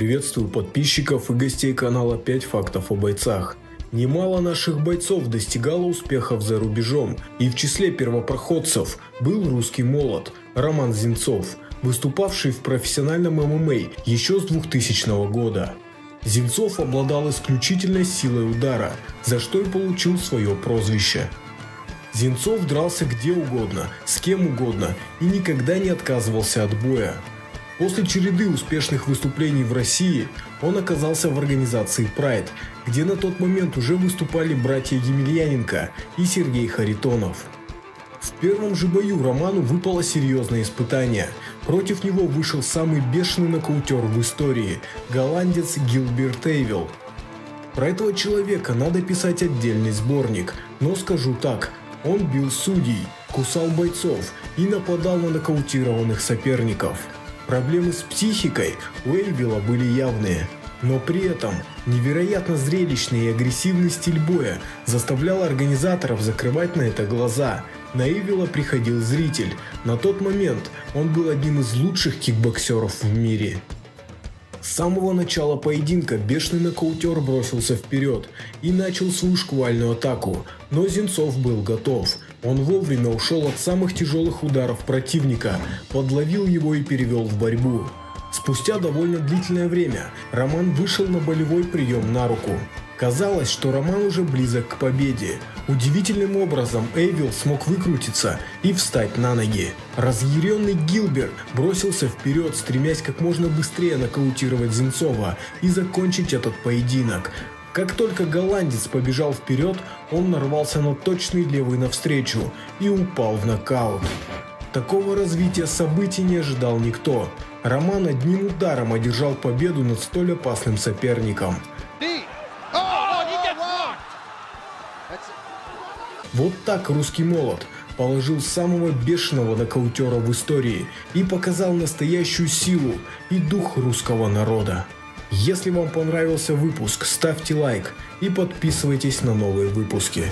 Приветствую подписчиков и гостей канала 5 фактов о бойцах. Немало наших бойцов достигало успехов за рубежом, и в числе первопроходцев был русский молот Роман Зинцов, выступавший в профессиональном ММА еще с 2000 года. Зинцов обладал исключительной силой удара, за что и получил свое прозвище. Зинцов дрался где угодно, с кем угодно и никогда не отказывался от боя. После череды успешных выступлений в России он оказался в организации Pride, где на тот момент уже выступали братья Емельяненко и Сергей Харитонов. В первом же бою Роману выпало серьезное испытание. Против него вышел самый бешеный нокаутер в истории – голландец Гилберт Эйвилл. Про этого человека надо писать отдельный сборник, но скажу так, он бил судей, кусал бойцов и нападал на нокаутированных соперников. Проблемы с психикой у Эйвила были явные, но при этом невероятно зрелищный и агрессивный стиль боя заставлял организаторов закрывать на это глаза. На Эйвила приходил зритель. На тот момент он был одним из лучших кикбоксеров в мире. С самого начала поединка бешеный нокаутер бросился вперед и начал свою шквальную атаку, но Зинцов был готов. Он вовремя ушел от самых тяжелых ударов противника, подловил его и перевел в борьбу. Спустя довольно длительное время Роман вышел на болевой прием на руку. Казалось, что Роман уже близок к победе. Удивительным образом Эйвил смог выкрутиться и встать на ноги. Разъяренный Гилберт бросился вперед, стремясь как можно быстрее нокаутировать Зинцова и закончить этот поединок. Как только голландец побежал вперед, он нарвался на точный левый навстречу и упал в нокаут. Такого развития событий не ожидал никто. Роман одним ударом одержал победу над столь опасным соперником. Вот так русский молот положил самого бешеного нокаутера в истории и показал настоящую силу и дух русского народа. Если вам понравился выпуск, ставьте лайк и подписывайтесь на новые выпуски.